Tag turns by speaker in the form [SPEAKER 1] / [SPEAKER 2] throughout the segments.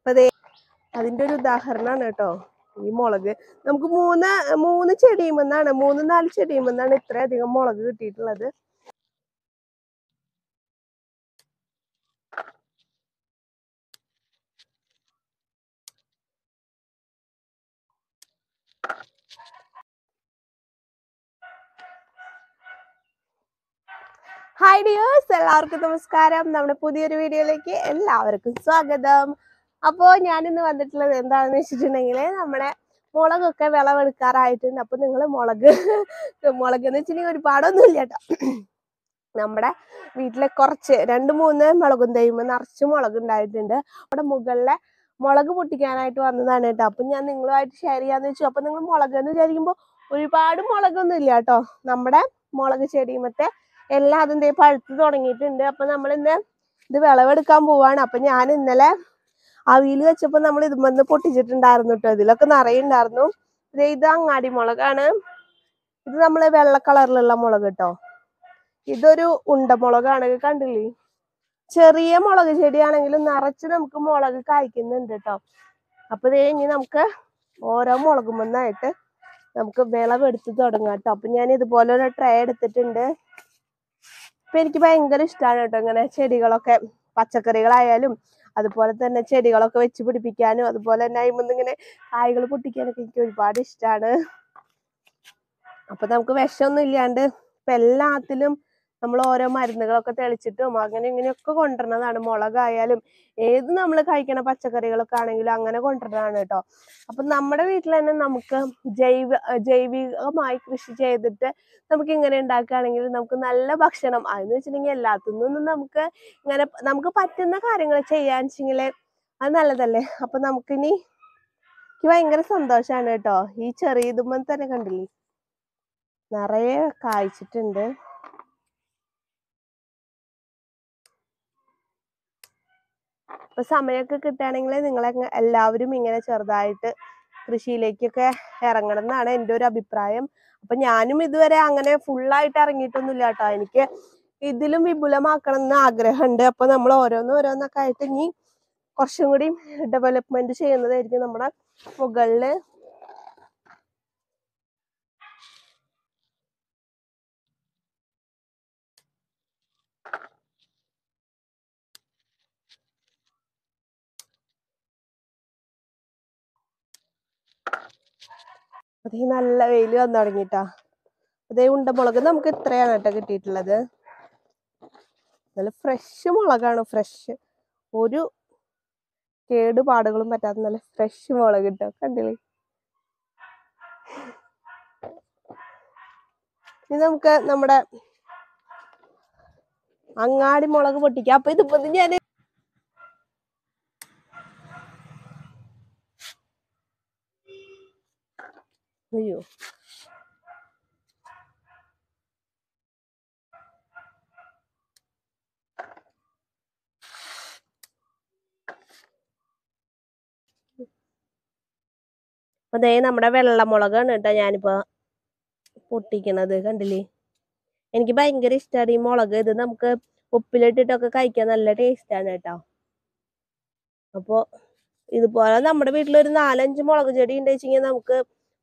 [SPEAKER 1] അപ്പൊ ദേ അതിന്റെ ഒരു ഉദാഹരണമാണ് കേട്ടോ. ഈ മുളക്. നമുക്ക് മൂന്ന് മൂന്ന് ചെടിയുമെന്നാണ് മൂന്ന് നാല് ചെടിയുമെന്നാണ് ഇത്രയധികം മുളക് കിട്ടിയിട്ടുള്ളത്. ഹായ് ഡിയേഴ്സ് എല്ലാവർക്കും നമസ്കാരം. നമ്മുടെ പുതിയൊരു വീഡിയോയിലേക്ക് എല്ലാവർക്കും സ്വാഗതം. അപ്പോൾ ഞാനിന്ന് വന്നിട്ടുള്ളത് എന്താണെന്ന് വെച്ചിട്ടുണ്ടെങ്കിൽ നമ്മുടെ മുളകൊക്കെ വിളവെടുക്കാറായിട്ടുണ്ട്. അപ്പോൾ നിങ്ങൾ മുളക് മുളക് എന്ന് വെച്ചിട്ടുണ്ടെങ്കിൽ ഒരുപാടൊന്നും ഇല്ല കേട്ടോ. നമ്മുടെ വീട്ടിലെ കുറച്ച് രണ്ട് മൂന്ന് മുളകും തൈമ നിറച്ച് മുളക് ഉണ്ടായിട്ടുണ്ട്. അവിടെ മുകളിലെ മുളക് പൊട്ടിക്കാനായിട്ട് വന്നതാണ് കേട്ടോ. അപ്പം ഞാൻ നിങ്ങളുമായിട്ട് ഷെയർ ചെയ്യാന്ന് വെച്ചു. അപ്പം നിങ്ങൾ മുളക് എന്ന് വിചാരിക്കുമ്പോൾ ഒരുപാട് മുളകൊന്നും ഇല്ല കേട്ടോ. നമ്മുടെ മുളക് ചെടിയുമത്തെ എല്ലാം ദേ പഴുത്ത് തുടങ്ങിയിട്ടുണ്ട്. അപ്പൊ നമ്മൾ ഇന്ന് ഇത് വിളവെടുക്കാൻ പോവാണ്. അപ്പൊ ഞാൻ ഇന്നലെ അവിയിൽ വെച്ചപ്പോ നമ്മൾ ഇതുമെന്ന് പൊട്ടിച്ചിട്ടുണ്ടായിരുന്നു കേട്ടോ ഇതിലൊക്കെ നിറയുണ്ടായിരുന്നു. ഇത് അങ്ങാടി മുളകാണ്. ഇത് നമ്മൾ വെള്ള കളറിലുള്ള മുളക് കേട്ടോ ഇതൊരു ഉണ്ട മുളകാണ്. കണ്ടില്ലേ? ചെറിയ മുളക് ചെടിയാണെങ്കിലും നിറച്ച് നമുക്ക് മുളക് കായ്ക്കുന്നുണ്ട് കേട്ടോ അപ്പൊ ഇനി നമുക്ക് ഓരോ മുളകുമെന്നായിട്ട് നമുക്ക് വിളവെടുത്ത് തുടങ്ങാം കേട്ടോ അപ്പൊ ഞാൻ ഇതുപോലെ ഒരു ട്രേ എടുത്തിട്ടുണ്ട്. ഇപ്പൊ എനിക്ക് ഭയങ്കര ഇഷ്ടമാണ് കേട്ടോ ഇങ്ങനെ ചെടികളൊക്കെ. പച്ചക്കറികളായാലും അതുപോലെ തന്നെ ചെടികളൊക്കെ വെച്ച് പിടിപ്പിക്കാനും അതുപോലെ തന്നെ അതിമൊന്നിങ്ങനെ കായ്കൾ പൊട്ടിക്കാനൊക്കെ എനിക്ക് ഒരുപാട് ഇഷ്ടമാണ് അപ്പൊ നമുക്ക് വിഷമൊന്നും ഇല്ലാണ്ട് ഇപ്പൊ എല്ലാത്തിലും നമ്മൾ ഓരോ മരുന്നുകളൊക്കെ തെളിച്ചിട്ടും അങ്ങനെ ഇങ്ങനെയൊക്കെ കൊണ്ടുവരുന്നതാണ്. മുളകായാലും ഏത് നമ്മൾ കഴിക്കണ പച്ചക്കറികളൊക്കെ ആണെങ്കിലും അങ്ങനെ കൊണ്ടുവരുന്നതാണ് കേട്ടോ. അപ്പൊ നമ്മുടെ വീട്ടിൽ തന്നെ നമുക്ക് ജൈവ ജൈവികമായി കൃഷി ചെയ്തിട്ട് നമുക്ക് ഇങ്ങനെ ഉണ്ടാക്കുകയാണെങ്കിൽ നമുക്ക് നല്ല ഭക്ഷണം അതെന്ന് വെച്ചിട്ടുണ്ടെങ്കിൽ എല്ലാത്തിനും നമുക്ക് ഇങ്ങനെ നമുക്ക് പറ്റുന്ന കാര്യങ്ങൾ ചെയ്യാൻ വെച്ചെങ്കിൽ അത് നല്ലതല്ലേ? അപ്പൊ നമുക്കിനി എനിക്ക് ഭയങ്കര സന്തോഷമാണ് കേട്ടോ. ഈ ചെറിയ ഇതുമ്പോൾ തന്നെ കണ്ടില്ലേ? നിറയെ കായ്ച്ചിട്ടുണ്ട്. ഇപ്പൊ സമയമൊക്കെ കിട്ടുകയാണെങ്കിൽ നിങ്ങളെ എല്ലാവരും ഇങ്ങനെ ചെറുതായിട്ട് കൃഷിയിലേക്കൊക്കെ ഇറങ്ങണം എന്നാണ് എന്റെ ഒരു അഭിപ്രായം. അപ്പൊ ഞാനും ഇതുവരെ അങ്ങനെ ഫുള്ളായിട്ട് ഇറങ്ങിയിട്ടൊന്നുമില്ല കേട്ടോ. എനിക്ക് ഇതിലും വിപുലമാക്കണം എന്ന് ആഗ്രഹമുണ്ട്. അപ്പൊ നമ്മൾ ഓരോന്ന് ഓരോന്നൊക്കെ ആയിട്ട് ഇനി കുറച്ചും കൂടി ഡെവലപ്മെന്റ് ചെയ്യുന്നതായിരിക്കും നമ്മുടെ മുകളിൽ അതേ നല്ല വെയിൽ വന്നു തുടങ്ങിട്ടാ. അതേ ഉണ്ടമുളക് നമുക്ക് ഇത്രയാണ് കേട്ടോ കിട്ടിയിട്ടുള്ളത്. നല്ല ഫ്രഷ് മുളകാണ് ഫ്രഷ് ഒരു കേടുപാടുകളും പറ്റാത്ത നല്ല ഫ്രഷ് മുളക് കിട്ടോ. കണ്ടില്ലേ? ഇനി നമുക്ക് നമ്മുടെ അങ്ങാടി മുളക് പൊട്ടിക്കാം. അപ്പൊ ഇതിപ്പോ ഞാൻ അയ്യോ. അതേ നമ്മുടെ വെള്ളമുളകാണ് കേട്ടോ ഞാനിപ്പോ പൊട്ടിക്കണത് കണ്ടില്ലേ? എനിക്ക് ഭയങ്കര ഇഷ്ടമാണ് ഈ മുളക്. ഇത് നമുക്ക് ഉപ്പിലിട്ടിട്ടൊക്കെ കഴിക്കാൻ നല്ല ടേസ്റ്റാണ് കേട്ടോ. അപ്പോ ഇതുപോലെ നമ്മുടെ വീട്ടിൽ ഒരു നാലഞ്ച് മുളക് ചെടി ഉണ്ട് വെച്ചെങ്കിൽ നമുക്ക്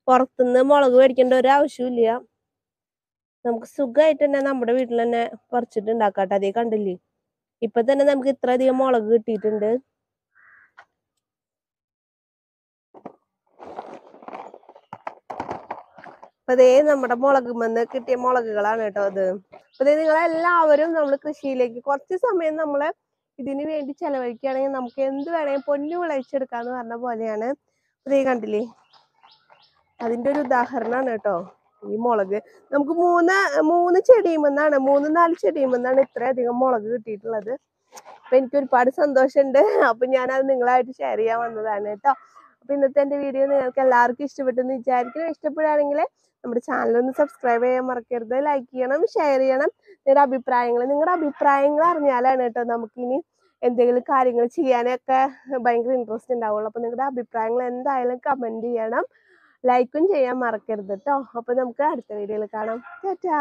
[SPEAKER 1] പുറത്തുനിന്ന് മുളക് മേടിക്കേണ്ട ഒരു ആവശ്യമില്ല നമുക്ക് സുഖമായിട്ട് തന്നെ നമ്മുടെ വീട്ടിൽ തന്നെ പറിച്ചിട്ട് ഉണ്ടാക്കാട്ടെ. അതേ കണ്ടില്ലേ? ഇപ്പൊ തന്നെ നമുക്ക് ഇത്ര അധികം മുളക് കിട്ടിയിട്ടുണ്ട്. അപ്പൊ ദേ നമ്മുടെ മുളകുമെന്ന് കിട്ടിയ മുളകുകളാണ് കേട്ടോ അത്. അപ്പൊ ദേ നിങ്ങളെല്ലാവരും നമ്മൾ കൃഷിയിലേക്ക് കുറച്ച് സമയം നമ്മൾ ഇതിനു വേണ്ടി ചെലവഴിക്കുകയാണെങ്കിൽ നമുക്ക് എന്ത് വേണമെങ്കിലും പൊന്നു വിളയിച്ചെടുക്കാന്ന് പറഞ്ഞ പോലെയാണ്. ദേ കണ്ടില്ലേ? അതിന്റെ ഒരു ഉദാഹരണമാണ് കേട്ടോ. ഈ മുളക്. നമുക്ക് മൂന്ന് മൂന്ന് ചെടിയുമെന്നാണ് മൂന്ന് നാല് ചെടിയുമെന്നാണ് ഇത്രയധികം മുളക് കിട്ടിയിട്ടുള്ളത്. അപ്പൊ എനിക്ക് ഒരുപാട് സന്തോഷമുണ്ട്. അപ്പൊ ഞാനത് നിങ്ങളായിട്ട് ഷെയർ ചെയ്യാൻ വന്നതാണ് കേട്ടോ. അപ്പൊ ഇന്നത്തെ എന്റെ വീഡിയോ നിങ്ങൾക്ക് എല്ലാവർക്കും ഇഷ്ടപ്പെട്ടെന്ന് വിചാരിക്കുന്നു. ഇഷ്ടപ്പെടുകയാണെങ്കിൽ നമ്മുടെ ചാനൽ ഒന്ന് സബ്സ്ക്രൈബ് ചെയ്യാൻ മറക്കരുത്. ലൈക്ക് ചെയ്യണം ഷെയർ ചെയ്യണം. നിങ്ങളുടെ അഭിപ്രായങ്ങൾ നിങ്ങളുടെ അഭിപ്രായങ്ങൾ അറിഞ്ഞാലാണ് കേട്ടോ നമുക്കിനി എന്തെങ്കിലും കാര്യങ്ങൾ ചെയ്യാനൊക്കെ ഭയങ്കര ഇൻട്രസ്റ്റ് ഉണ്ടാവുള്ളൂ. അപ്പൊ നിങ്ങളുടെ അഭിപ്രായങ്ങൾ എന്തായാലും കമന്റ് ചെയ്യണം. ലൈക്കും ചെയ്യാൻ മറക്കരുത് കേട്ടോ അപ്പൊ നമുക്ക് അടുത്ത വീഡിയോയിൽ കാണാം. ടാറ്റാ.